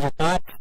Gustavo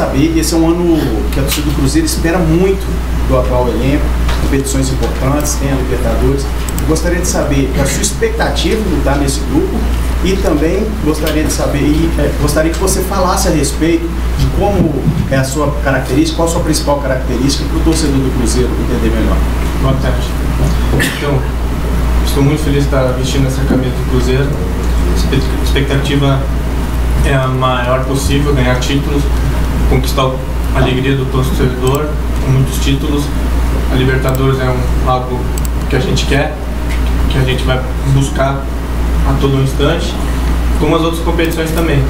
saber, esse é um ano que a torcida do Cruzeiro espera muito do atual elenco, competições importantes, tem a Libertadores. Eu gostaria de saber a sua expectativa de estar nesse grupo e também gostaria de saber, e, é, gostaria que você falasse a respeito de como é a sua característica, qual a sua principal característica para o torcedor do Cruzeiro entender melhor. Boa tarde. Então, estou muito feliz de estar vestindo essa camisa do Cruzeiro. Expectativa é a maior possível, ganhar títulos, conquistar a alegria do torcedor, com muitos títulos. A Libertadores é um, algo que a gente quer, que a gente vai buscar a todo instante, como as outras competições também.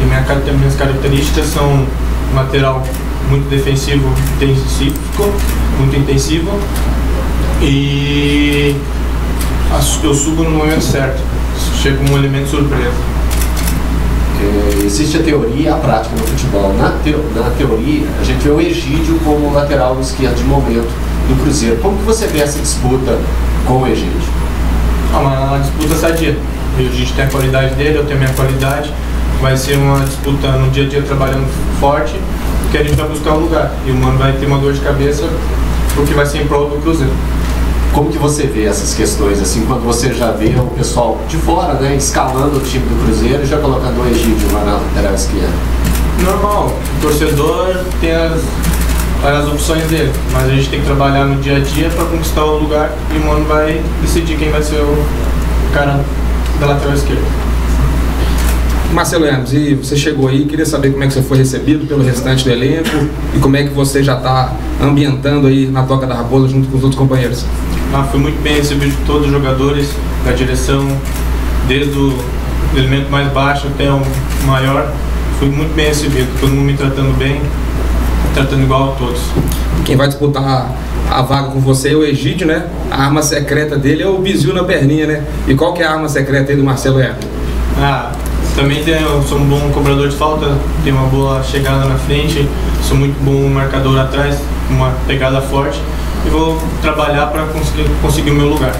E minha, minhas características são lateral muito defensivo, intensivo, muito intensivo e eu subo no momento certo, chego um elemento surpresa. É, existe a teoria e a prática no futebol. Na, na teoria, a gente vê o Egídio como lateral esquerdo de momento do Cruzeiro. Como que você vê essa disputa com o Egídio? É uma, disputa sadia. O Egídio tem a qualidade dele, eu tenho a minha qualidade. Vai ser uma disputa no dia a dia trabalhando forte, que a gente vai buscar um lugar. E o Mano vai ter uma dor de cabeça porque vai ser em prol do Cruzeiro. Como que você vê essas questões, assim, quando você já vê o pessoal de fora, né, escalando o time do Cruzeiro e já colocando o Egídio lá na lateral esquerda? Normal, o torcedor tem as, as opções dele, mas a gente tem que trabalhar no dia a dia para conquistar o lugar e o mano vai decidir quem vai ser o cara da lateral esquerda. Marcelo Hermes, e você chegou aí, queria saber como é que você foi recebido pelo restante do elenco e como é que você já está ambientando aí na Toca da Raposa junto com os outros companheiros. Ah, fui muito bem recebido de todos os jogadores, da direção, desde o elemento mais baixo até o maior. Fui muito bem recebido, todo mundo me tratando bem, tratando igual a todos. Quem vai disputar a vaga com você é o Egídio, né? A arma secreta dele é o bizu na perninha, né? E qual que é a arma secreta aí do Marcelo Hermes? Ah, também tenho, eu sou um bom cobrador de falta, tenho uma boa chegada na frente, sou muito bom marcador atrás, uma pegada forte e vou trabalhar para conseguir, conseguir o meu lugar.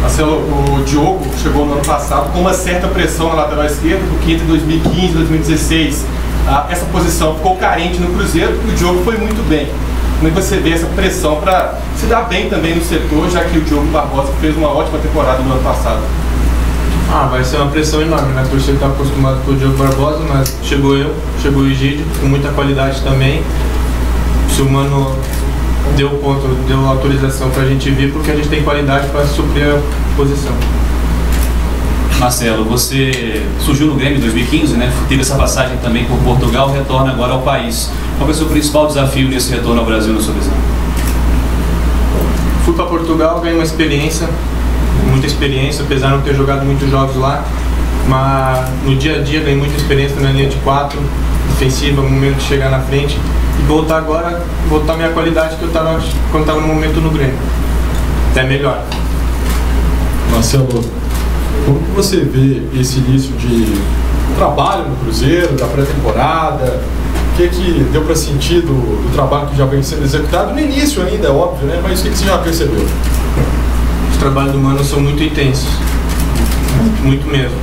Marcelo, o Diogo chegou no ano passado com uma certa pressão na lateral esquerda, porque entre 2015 e 2016 essa posição ficou carente no Cruzeiro e o Diogo foi muito bem. Como é você vê essa pressão para se dar bem também no setor, já que o Diogo Barbosa fez uma ótima temporada no ano passado? Ah, vai ser uma pressão enorme, né? A torcida está acostumado com o Diogo Barbosa, mas chegou eu, chegou o Egídio, com muita qualidade também. Se o Mano deu ponto, deu autorização para a gente vir, porque a gente tem qualidade para suprir a posição. Marcelo, você surgiu no Grêmio em 2015, né? Teve essa passagem também por Portugal, retorna agora ao país. Qual é o seu principal desafio nesse retorno ao Brasil, na sua visão? Fui para Portugal, ganhei uma experiência, muita experiência, apesar de não ter jogado muitos jogos lá. mas no dia a dia ganhei muita experiência na linha de quatro, defensiva, no momento de chegar na frente voltar agora, voltar a minha qualidade que eu estava quando estava no momento no Grêmio. Até melhor. Marcelo, como que você vê esse início de trabalho no Cruzeiro, da pré-temporada? O que, que deu para sentir do, do, trabalho que já vem sendo executado? No início ainda, é óbvio, né? Mas o que, que você já percebeu? Os trabalhos do Mano são muito intensos. Muito, muito mesmo.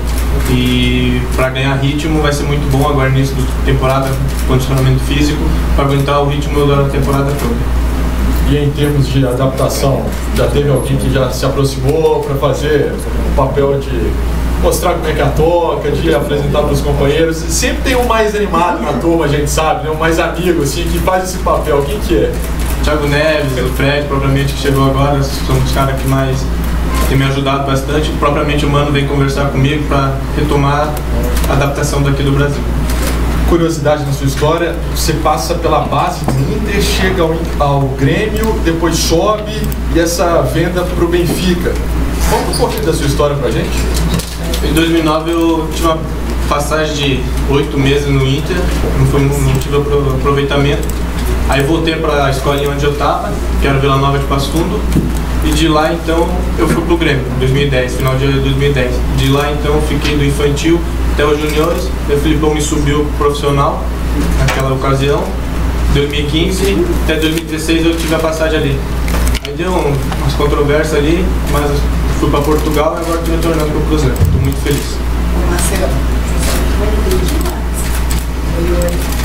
E para ganhar ritmo vai ser muito bom agora no início da temporada, condicionamento físico, para aguentar o ritmo da temporada toda. E em termos de adaptação, já teve alguém que já se aproximou para fazer o papel de mostrar como é que é a toca, de apresentar para os companheiros. Sempre tem um mais animado na turma, a gente sabe, né? um mais amigo, assim, que faz esse papel. Quem que é? Thiago Neves, o Fred, propriamente, que chegou agora, são os caras que mais têm me ajudado bastante. Propriamente o Mano vem conversar comigo para retomar a adaptação daqui do Brasil curiosidade na sua história, você passa pela base do Inter, chega ao, ao Grêmio, depois sobe e essa venda para o Benfica. Conta um pouquinho da sua história pra gente. Em 2009 eu tive uma passagem de oito meses no Inter, não, foi, não tive aproveitamento. Aí voltei para a escolinha onde eu estava, que era Vila Nova de Passo Fundo, e de lá então eu fui pro Grêmio, 2010, final de 2010. De lá então fiquei do infantil até os juniores, o Filipão me subiu profissional naquela ocasião. 2015 até 2016 eu tive a passagem ali. Aí deu umas controvérsias ali, mas fui para Portugal e agora estou retornando para o Cruzeiro. Estou muito feliz. Marcelo, é,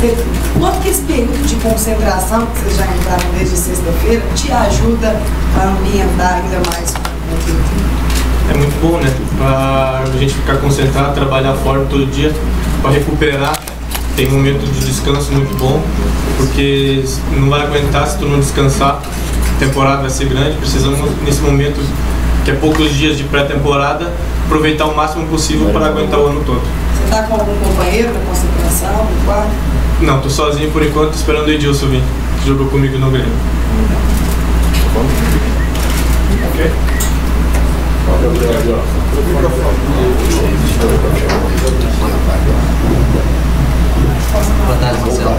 você, quanto que esse período de concentração, que vocês já entraram desde sexta-feira, te ajuda a ambientar ainda mais é muito bom, né? Pra a gente ficar concentrado, trabalhar forte todo dia, para recuperar. Tem um momento de descanso muito bom, porque não vai aguentar se tu não descansar. A temporada vai ser grande, precisamos nesse momento, que é poucos dias de pré-temporada, aproveitar o máximo possível para aguentar o ano todo. Você está com algum companheiro na concentração, no quarto? Não, tô sozinho por enquanto, esperando o Edilson vir, que jogou comigo no Grêmio. Ok. Boa tarde, Marcelo.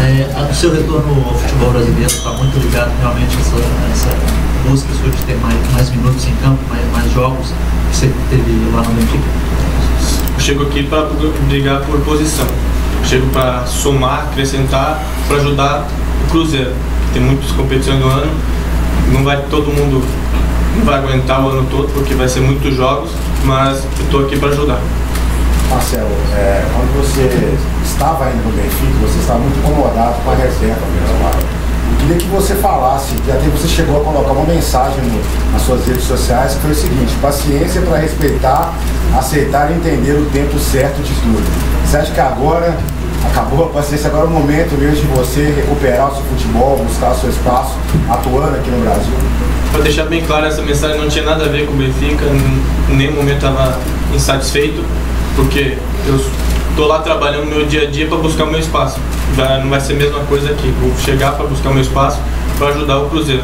É, o seu retorno ao futebol brasileiro está muito ligado realmente a essa, a essa busca sua de ter mais, mais minutos em campo, mais, mais jogos que você teve lá no Benfica? Eu chego aqui para brigar por posição. Eu chego para somar, acrescentar, para ajudar o Cruzeiro. Tem muitas competições no ano, não vai todo mundo não vai aguentar o ano todo porque vai ser muitos jogos, mas eu estou aqui para ajudar. Marcelo, é, quando você estava indo no Benfica, você estava muito incomodado com a reserva mesmo lá. Eu queria que você falasse, que até você chegou a colocar uma mensagem no, nas suas redes sociais, que foi o seguinte, paciência para respeitar, aceitar e entender o tempo certo de tudo. Você acha que agora acabou a paciência, agora é o momento mesmo de você recuperar o seu futebol, buscar o seu espaço, atuando aqui no Brasil? Para deixar bem claro, essa mensagem não tinha nada a ver com o Benfica, em nenhum momento estava insatisfeito, porque eu estou lá trabalhando meu dia a dia para buscar o meu espaço. Já não vai ser a mesma coisa aqui, vou chegar para buscar o meu espaço para ajudar o Cruzeiro.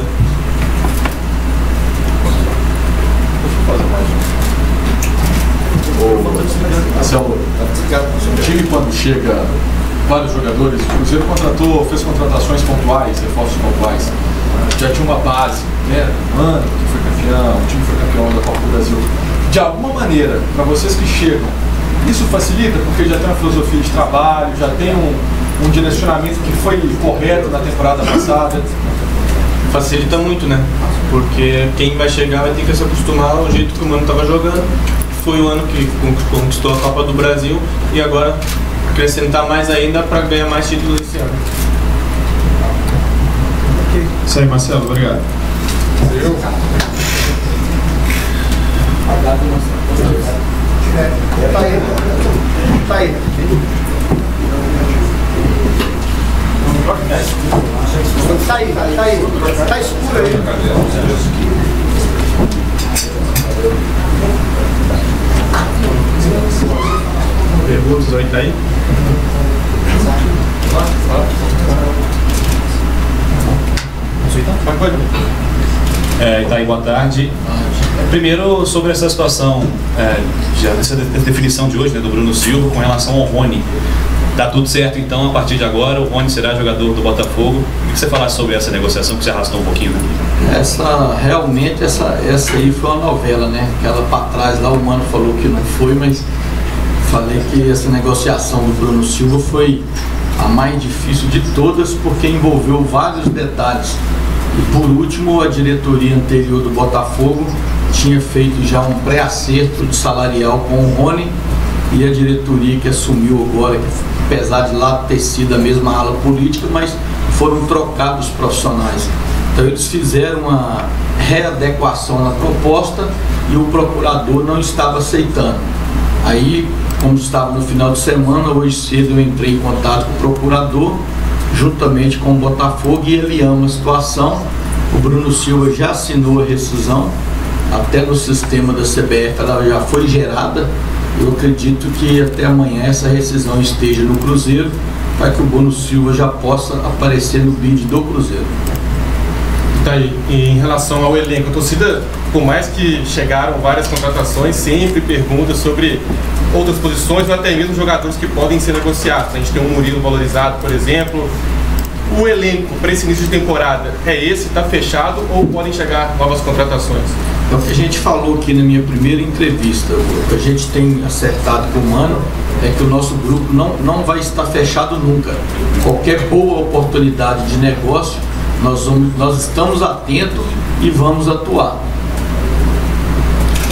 Marcelo, o time quando chega vários jogadores, o Cruzeiro contratou, fez contratações pontuais, reforços pontuais. Já tinha uma base, né? Mano, que foi campeão, o time foi campeão da Copa do Brasil. De alguma maneira, para vocês que chegam, isso facilita porque já tem uma filosofia de trabalho, já tem um, um direcionamento que foi correto na temporada passada. Facilita muito, né? Porque quem vai chegar vai ter que se acostumar ao jeito que o Mano estava jogando. Foi o ano que conquistou a Copa do Brasil e agora acrescentar mais ainda para ganhar mais títulos esse ano. Isso aí, Marcelo, obrigado. Eu? Tá aí. Tá aí. Tá aí, tá aí. Tá escuro aí. Perguntas aí, tá aí? Vai, pode. É, Itaí, boa tarde. Primeiro, sobre essa situação, é, já essa de- definição de hoje né, do Bruno Silva com relação ao Rony. Tá tudo certo então, a partir de agora o Rony será jogador do Botafogo. O que você falar sobre essa negociação que você arrastou um pouquinho? Né? Essa, realmente, essa, essa aí foi uma novela, né? Aquela pra trás lá, o Mano falou que não foi, mas falei que essa negociação do Bruno Silva foi a mais difícil de todas, porque envolveu vários detalhes. E por último, a diretoria anterior do Botafogo tinha feito já um pré-acerto de salarial com o Rony e a diretoria que assumiu agora, que apesar de lá ter sido a mesma ala política, mas foram trocados os profissionais. Então eles fizeram uma readequação na proposta e o procurador não estava aceitando. Aí, como estava no final de semana, hoje cedo eu entrei em contato com o procurador, juntamente com o Botafogo, e ele ama a situação. O Bruno Silva já assinou a rescisão, até no sistema da CBF ela já foi gerada. Eu acredito que até amanhã essa rescisão esteja no Cruzeiro, para que o Bruno Silva já possa aparecer no bid do Cruzeiro. Tá aí. Em relação ao elenco, a torcida, por mais que chegaram várias contratações, sempre pergunta sobre outras posições ou até mesmo jogadores que podem ser negociados. A gente tem um Murilo valorizado, por exemplo. O elenco para esse início de temporada é esse? Está fechado ou podem chegar novas contratações? É o que a gente falou aqui na minha primeira entrevista. O que a gente tem acertado com o Mano é que o nosso grupo não, não vai estar fechado nunca. Qualquer boa oportunidade de negócio, nós, vamos, nós estamos atentos e vamos atuar.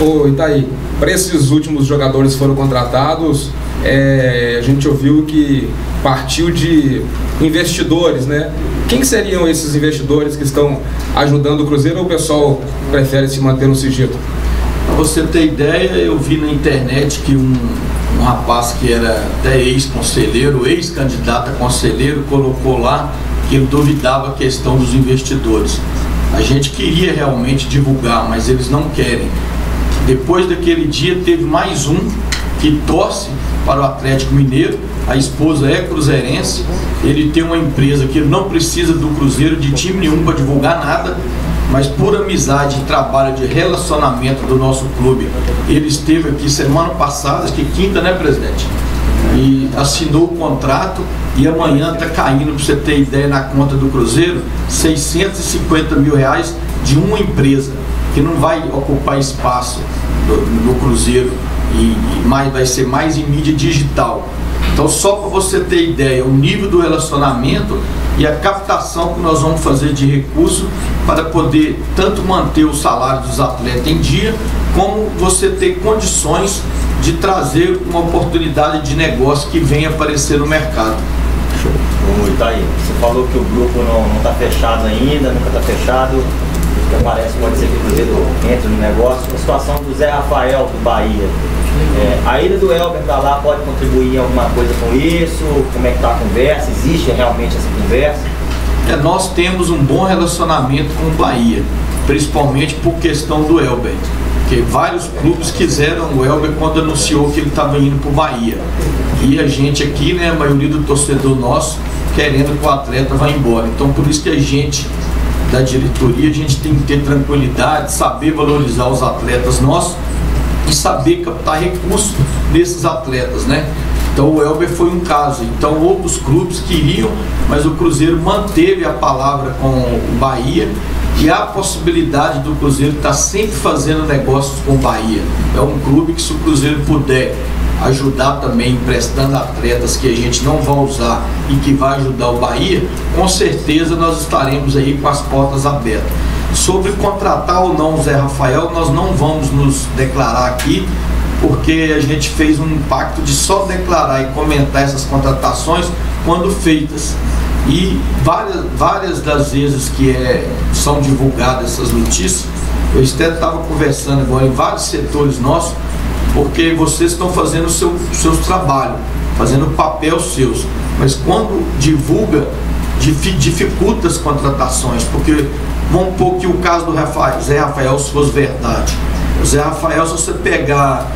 Ô Itaí, para esses últimos jogadores que foram contratados, é, a gente ouviu que partiu de investidores, né? Quem seriam esses investidores que estão ajudando o Cruzeiro ou o pessoal prefere se manter no sigilo? Para você ter ideia, eu vi na internet que um, um rapaz que era até ex-conselheiro, ex-candidato a conselheiro, colocou lá que ele duvidava a questão dos investidores. A gente queria realmente divulgar, mas eles não querem. Depois daquele dia teve mais um que torce para o Atlético Mineiro, a esposa é cruzeirense, ele tem uma empresa que não precisa do Cruzeiro de time nenhum para divulgar nada, mas por amizade e trabalho de relacionamento do nosso clube, ele esteve aqui semana passada, acho que quinta, né, presidente? E assinou o contrato e amanhã está caindo, para você ter ideia, na conta do Cruzeiro, 650 mil reais de uma empresa que não vai ocupar espaço no Cruzeiro e, e mais, vai ser mais em mídia digital. Então, só para você ter ideia, o nível do relacionamento e a captação que nós vamos fazer de recurso para poder tanto manter o salário dos atletas em dia, como você ter condições de trazer uma oportunidade de negócio que venha aparecer no mercado. Ô Itaí, você falou que o grupo não está fechado ainda, nunca está fechado. Que aparece pode ser que o Cruzeiro entre no negócio. A situação do Zé Rafael do Bahia. É, a ida do Elber para lá pode contribuir em alguma coisa com isso? Como é que está a conversa? Existe realmente essa conversa? É, nós temos um bom relacionamento com o Bahia, principalmente por questão do Elber. Porque vários clubes quiseram o Elber quando anunciou que ele estava indo para o Bahia. E a gente aqui, né, a maioria do torcedor nosso, querendo que o atleta vá embora. Então por isso que a gente, da diretoria, a gente tem que ter tranquilidade, saber valorizar os atletas nossos e saber captar recursos desses atletas, né? Então o Elber foi um caso. Então outros clubes queriam, mas o Cruzeiro manteve a palavra com o Bahia e a possibilidade do Cruzeiro estar sempre fazendo negócios com o Bahia. É um clube que se o Cruzeiro puder ajudar também emprestando atletas que a gente não vai usar e que vai ajudar o Bahia, com certeza nós estaremos aí com as portas abertas. Sobre contratar ou não o Zé Rafael, nós não vamos nos declarar aqui, porque a gente fez um pacto de só declarar e comentar essas contratações quando feitas. E várias, várias das vezes que é, são divulgadas essas notícias, eu até estava conversando agora em vários setores nossos, porque vocês estão fazendo o seu, seus trabalhos, fazendo o papel seus. Mas quando divulga, difi- dificulta as contratações, porque vamos pôr que o caso do Rafael, Zé Rafael se fosse verdade. O Zé Rafael, se você pegar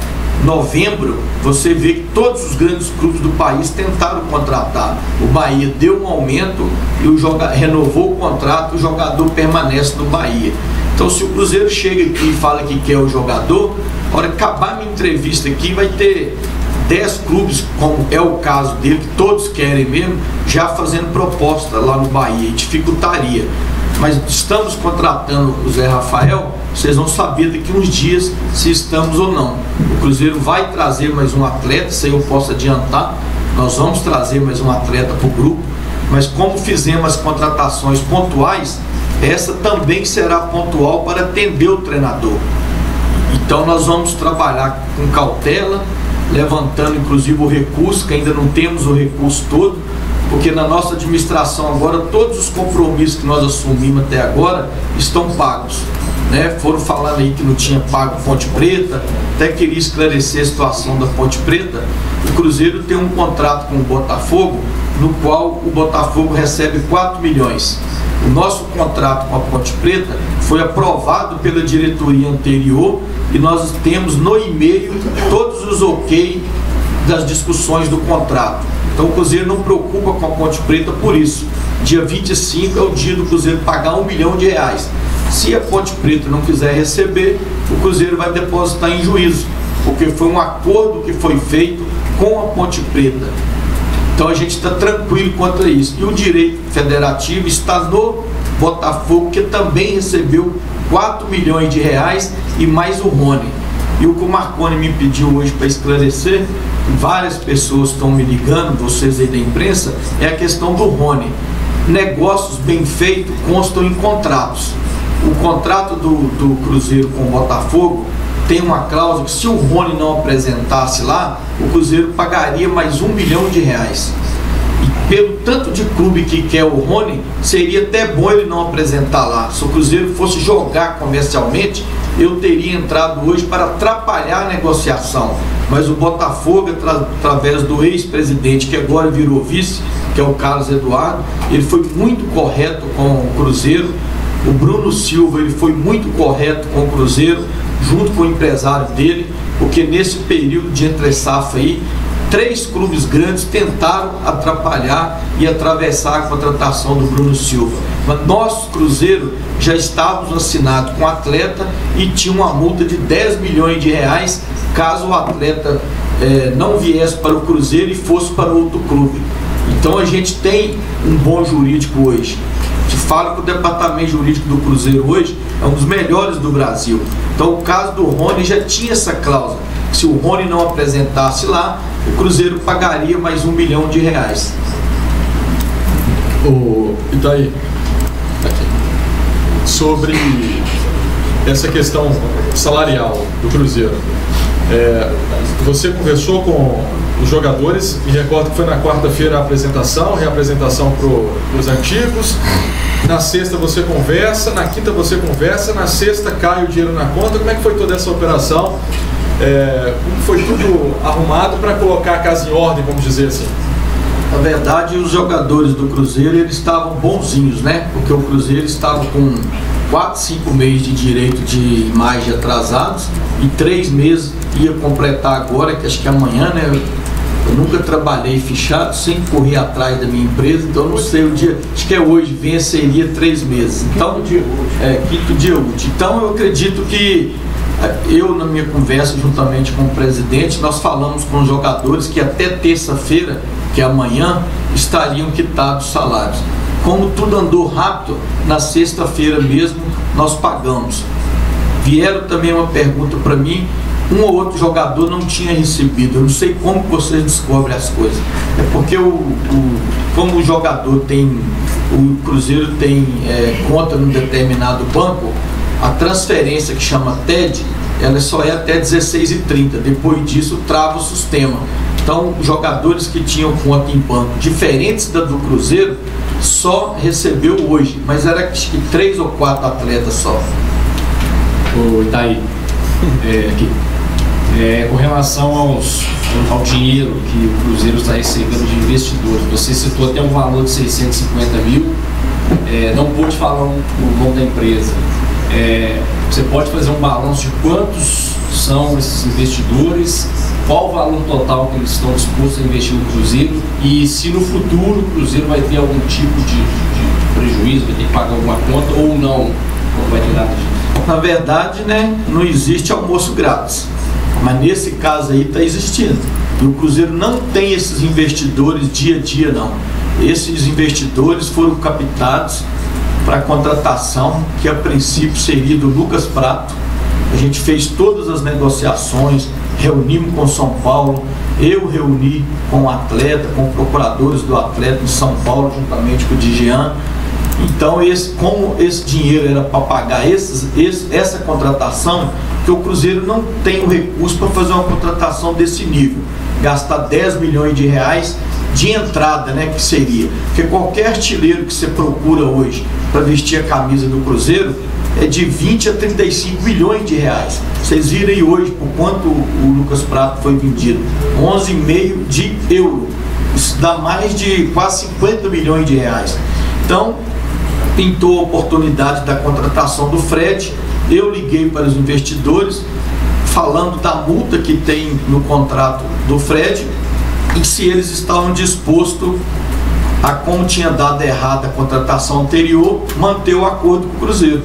novembro, você vê que todos os grandes clubes do país tentaram contratar. O Bahia deu um aumento e o joga, renovou o contrato, o jogador permanece no Bahia. Então, se o Cruzeiro chega aqui e fala que quer o jogador, a hora que acabar minha entrevista aqui, vai ter 10 clubes, como é o caso dele, que todos querem mesmo, já fazendo proposta lá no Bahia, dificultaria. Mas estamos contratando o Zé Rafael, vocês vão saber daqui uns dias se estamos ou não. O Cruzeiro vai trazer mais um atleta, aí eu posso adiantar. Nós vamos trazer mais um atleta para o grupo, mas como fizemos as contratações pontuais, essa também será pontual para atender o treinador. Então nós vamos trabalhar com cautela, levantando inclusive o recurso, que ainda não temos o recurso todo, porque na nossa administração agora todos os compromissos que nós assumimos até agora estão pagos. Né? Foram falando aí que não tinha pago Ponte Preta, até queria esclarecer a situação da Ponte Preta. O Cruzeiro tem um contrato com o Botafogo, no qual o Botafogo recebe 4 milhões. O nosso contrato com a Ponte Preta foi aprovado pela diretoria anterior e nós temos no e-mail todos os ok das discussões do contrato. Então o Cruzeiro não preocupa com a Ponte Preta por isso. Dia 25 é o dia do Cruzeiro pagar um milhão de reais. Se a Ponte Preta não quiser receber, o Cruzeiro vai depositar em juízo, porque foi um acordo que foi feito com a Ponte Preta. Então a gente está tranquilo quanto a isso. E o direito federativo está no Botafogo, que também recebeu 4 milhões de reais e mais o Rony. E o que o Marconi me pediu hoje para esclarecer, várias pessoas estão me ligando, vocês aí da imprensa, é a questão do Rony. Negócios bem feitos constam em contratos. O contrato do, do Cruzeiro com o Botafogo tem uma cláusula que se o Rony não apresentasse lá, o Cruzeiro pagaria mais um milhão de reais. E pelo tanto de clube que quer o Rony, seria até bom ele não apresentar lá. Se o Cruzeiro fosse jogar comercialmente, eu teria entrado hoje para atrapalhar a negociação. Mas o Botafogo, através do ex-presidente, que agora virou vice, que é o Carlos Eduardo, ele foi muito correto com o Cruzeiro. O Bruno Silva ele foi muito correto com o Cruzeiro, junto com o empresário dele, porque nesse período de entre safra aí, três clubes grandes tentaram atrapalhar e atravessar a contratação do Bruno Silva. Mas nós, Cruzeiro, já estávamos assinados com o atleta e tinha uma multa de 10 milhões de reais caso o atleta eh, não viesse para o Cruzeiro e fosse para outro clube. Então a gente tem um bom jurídico hoje. Te falo que o departamento jurídico do Cruzeiro hoje é um dos melhores do Brasil. Então o caso do Rony já tinha essa cláusula. Se o Rony não apresentasse lá, o Cruzeiro pagaria mais um milhão de reais. O Itaí, sobre essa questão salarial do Cruzeiro. É, você conversou com os jogadores e recordo que foi na quarta-feira a apresentação, reapresentação para os antigos. Na sexta você conversa, na quinta você conversa, na sexta cai o dinheiro na conta. Como é que foi toda essa operação? É, como foi tudo arrumado para colocar a casa em ordem, vamos dizer assim? Na verdade, os jogadores do Cruzeiro eles estavam bonzinhos, né? Porque o Cruzeiro estava com 4, 5 meses de direito de imagem atrasados e 3 meses ia completar agora, que acho que é amanhã, né? Eu nunca trabalhei fechado, sempre corri atrás da minha empresa, então não sei o dia, acho que é hoje, venceria três meses. Então, é, quinto dia útil. Então eu acredito que eu, na minha conversa, juntamente com o presidente, nós falamos com os jogadores que até terça-feira, que é amanhã, estariam quitados os salários. Como tudo andou rápido, na sexta-feira mesmo nós pagamos. Vieram também uma pergunta para mim, um ou outro jogador não tinha recebido. Eu não sei como vocês descobrem as coisas. É porque o, o como o jogador tem, o Cruzeiro tem é, conta num determinado banco, a transferência que chama TED, ela só é até 16h30. Depois disso, trava o sistema. Então, jogadores que tinham conta em banco diferentes da do Cruzeiro, só recebeu hoje. Mas era acho que três ou quatro atletas só. O Itaí, é, aqui. É, com relação aos, ao dinheiro que o Cruzeiro está recebendo de investidores, você citou até um valor de 650 mil, é, não pôde falar o nome da empresa. É, você pode fazer um balanço de quantos são esses investidores, qual o valor total que eles estão dispostos a investir no Cruzeiro e se no futuro o Cruzeiro vai ter algum tipo de, de prejuízo, vai ter que pagar alguma conta ou não, não vai ter nada disso. Na verdade, né, não existe almoço grátis. Mas nesse caso aí está existindo. E o Cruzeiro não tem esses investidores dia a dia, não. Esses investidores foram captados para a contratação, que a princípio seria do Lucas Prato. A gente fez todas as negociações, reunimos com São Paulo, eu reuni com o atleta, com procuradores do atleta em São Paulo, juntamente com o Digian. Então, esse, como esse dinheiro era para pagar esses, esse, essa contratação, que o Cruzeiro não tem o recurso para fazer uma contratação desse nível. Gastar 10 milhões de reais de entrada, né, que seria. Porque qualquer artilheiro que você procura hoje para vestir a camisa do Cruzeiro é de 20 a 35 milhões de reais. Vocês viram aí hoje por quanto o Lucas Prato foi vendido? 11,5 de euro. Isso dá mais de quase 50 milhões de reais. Então, pintou a oportunidade da contratação do Fred. Eu liguei para os investidores falando da multa que tem no contrato do Fred e se eles estavam dispostos a como tinha dado errado a contratação anterior, manter o acordo com o Cruzeiro.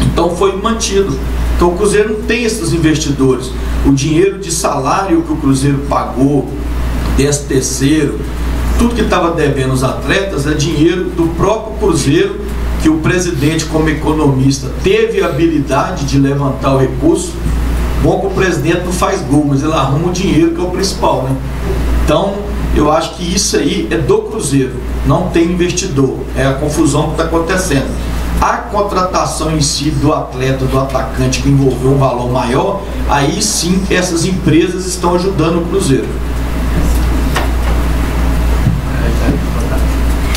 Então foi mantido. Então o Cruzeiro não tem esses investidores. O dinheiro de salário que o Cruzeiro pagou, décimo terceiro, tudo que estava devendo os atletas é dinheiro do próprio Cruzeiro, que o presidente, como economista, teve a habilidade de levantar o recurso. Bom que o presidente não faz gol, mas ele arruma o dinheiro, que é o principal, né? Então, eu acho que isso aí é do Cruzeiro, não tem investidor. É a confusão que está acontecendo. A contratação em si do atleta, do atacante que envolveu um valor maior, aí sim essas empresas estão ajudando o Cruzeiro.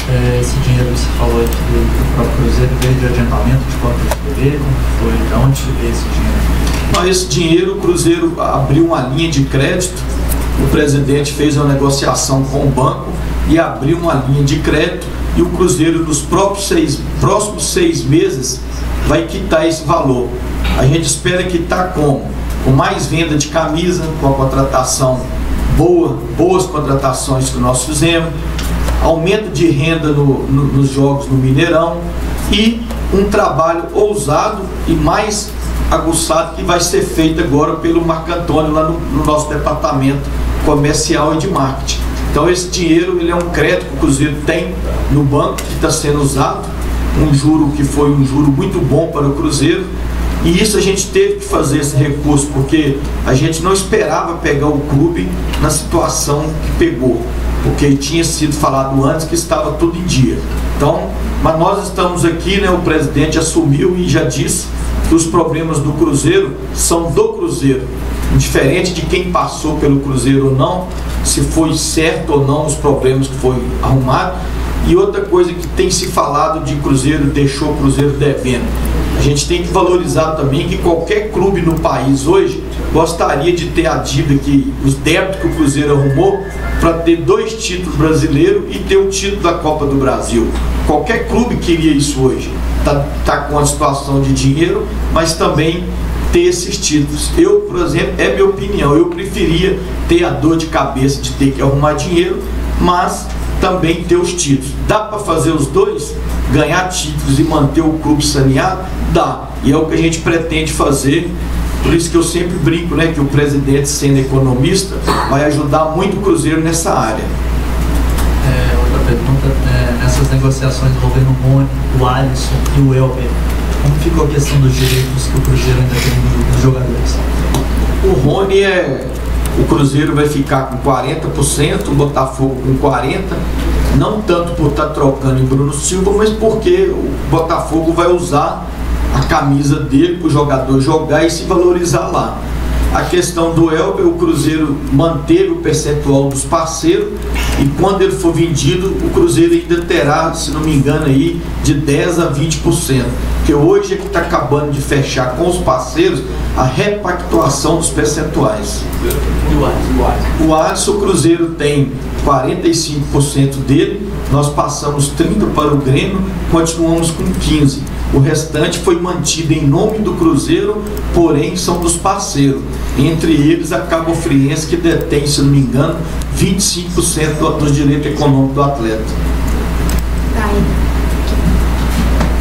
É, esse dinheiro que você falou aqui do, do próprio Cruzeiro veio de adiantamento de conta de TV? Como foi? De onde veio esse dinheiro? Não, esse dinheiro o Cruzeiro abriu uma linha de crédito, o presidente fez uma negociação com o banco e abriu uma linha de crédito e o Cruzeiro nos próprios seis, próximos seis meses vai quitar esse valor. A gente espera quitar como? Com mais venda de camisa, com a contratação boa, boas contratações que nós fizemos, aumento de renda no, no, nos jogos no Mineirão e um trabalho ousado e mais aguçado que vai ser feito agora pelo Marco Antônio lá no, no nosso departamento comercial e de marketing. Então esse dinheiro ele é um crédito que o Cruzeiro tem no banco que está sendo usado, um juro que foi um juro muito bom para o Cruzeiro. E isso a gente teve que fazer esse recurso, porque a gente não esperava pegar o clube na situação que pegou, porque tinha sido falado antes que estava tudo em dia. Então, mas nós estamos aqui, né, o presidente assumiu e já disse que os problemas do Cruzeiro são do Cruzeiro, indiferente de quem passou pelo Cruzeiro ou não, se foi certo ou não os problemas que foi arrumado. E outra coisa que tem se falado de Cruzeiro deixou Cruzeiro devendo. A gente tem que valorizar também que qualquer clube no país hoje gostaria de ter a dívida que os débitos que o Cruzeiro arrumou para ter dois títulos brasileiros e ter o título da Copa do Brasil. Qualquer clube queria isso hoje. Tá, tá com a situação de dinheiro, mas também ter esses títulos. Eu, por exemplo, é minha opinião, eu preferia ter a dor de cabeça de ter que arrumar dinheiro, mas também ter os títulos. Dá para fazer os dois? Ganhar títulos e manter o clube saneado? Dá. E é o que a gente pretende fazer. Por isso que eu sempre brinco, né, que o presidente, sendo economista, vai ajudar muito o Cruzeiro nessa área. É, outra pergunta, é, nessas negociações envolvendo o Rony, o Alisson e o Elber, como ficou a questão dos direitos que o Cruzeiro ainda tem dos jogadores? O Rony é. O Cruzeiro vai ficar com 40%, o Botafogo com 40%, não tanto por estar trocando em Bruno Silva, mas porque o Botafogo vai usar a camisa dele para o jogador jogar e se valorizar lá. A questão do Elber, o Cruzeiro manteve o percentual dos parceiros e quando ele for vendido, o Cruzeiro ainda terá, se não me engano, aí de 10 a 20%. Porque hoje é que está acabando de fechar com os parceiros a repactuação dos percentuais. O Alisson? O Alisson, o Cruzeiro tem 45% dele, nós passamos 30% para o Grêmio, continuamos com 15%. O restante foi mantido em nome do Cruzeiro, porém são dos parceiros. Entre eles a Cabo Friense, que detém, se não me engano, 25% do- dos direitos econômicos do atleta. Tá.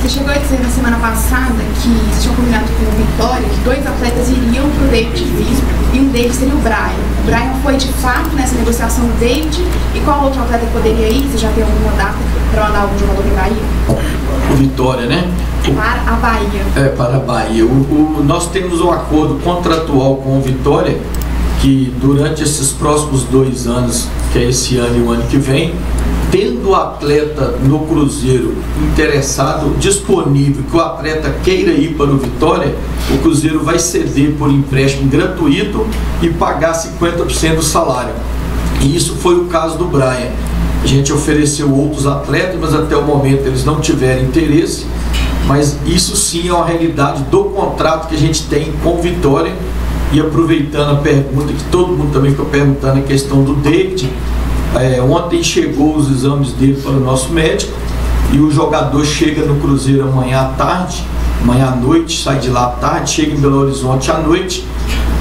Você chegou a dizer na semana passada que você tinha combinado com o Vitória que dois atletas iriam para o David Villa e um deles seria o Brian. O Brian foi de fato nessa negociação do David e qual outro atleta poderia ir? Você já tem alguma data para mandar algum jogador para Bahia? O Vitória, né? Para a Bahia. É, para a Bahia. O, o- nós temos um acordo contratual com o Vitória que durante esses próximos dois anos, que é esse ano e o ano que vem, tendo o atleta no Cruzeiro interessado, disponível, que o atleta queira ir para o Vitória, o Cruzeiro vai ceder por empréstimo gratuito e pagar 50% do salário. E isso foi o caso do Brian. A gente ofereceu outros atletas, mas até o momento eles não tiveram interesse. Mas isso sim é uma realidade do contrato que a gente tem com o Vitória. E aproveitando a pergunta que todo mundo também ficou perguntando, a questão do David. É, ontem chegou os exames dele para o nosso médico e o jogador chega no Cruzeiro amanhã à tarde, amanhã à noite, sai de lá à tarde, chega em Belo Horizonte à noite.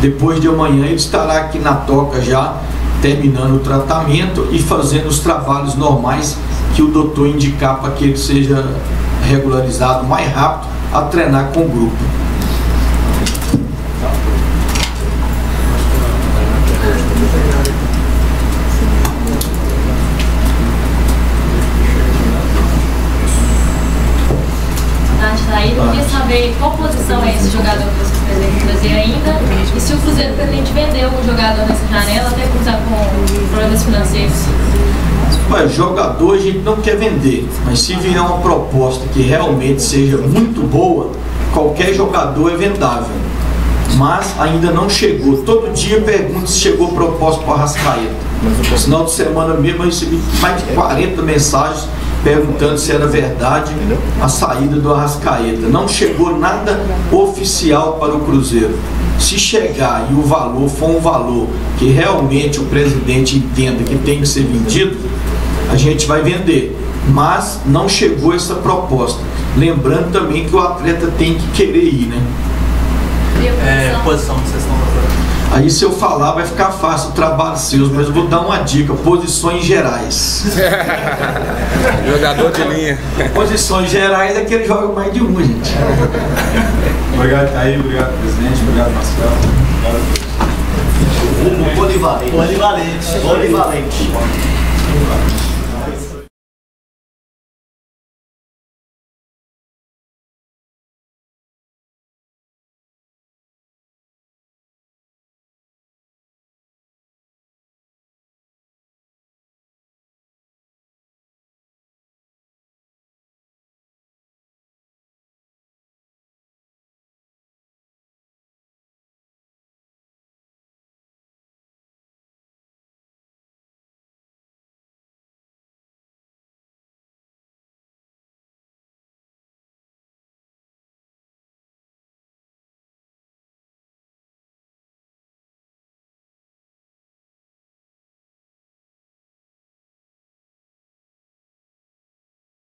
Depois de amanhã ele estará aqui na toca já terminando o tratamento e fazendo os trabalhos normais que o doutor indicar para que ele seja regularizado mais rápido a treinar com o grupo. Saber qual posição é esse jogador que vocês pretendem trazer ainda e se o Cruzeiro pretende vender algum jogador nessa janela, até estar com problemas financeiros. Mas jogador a gente não quer vender, mas se vier uma proposta que realmente seja muito boa, qualquer jogador é vendável. Mas ainda não chegou. Todo dia pergunto se chegou proposta para o Arrascaeta. No final de semana mesmo eu recebi mais de 40 mensagens perguntando se era verdade a saída do Arrascaeta. Não chegou nada oficial para o Cruzeiro. Se chegar e o valor for um valor que realmente o presidente entenda que tem que ser vendido, a gente vai vender. Mas não chegou essa proposta. Lembrando também que o atleta tem que querer ir, né? É, posição que vocês estão. Aí se eu falar vai ficar fácil o trabalho seus, mas eu vou dar uma dica, posições gerais. Jogador de linha. Posições gerais é que ele joga mais de uma, gente. Obrigado, Thaí. Obrigado, presidente. Obrigado, Marcelo. Obrigado. Polivalente. Polivalente. Polivalente.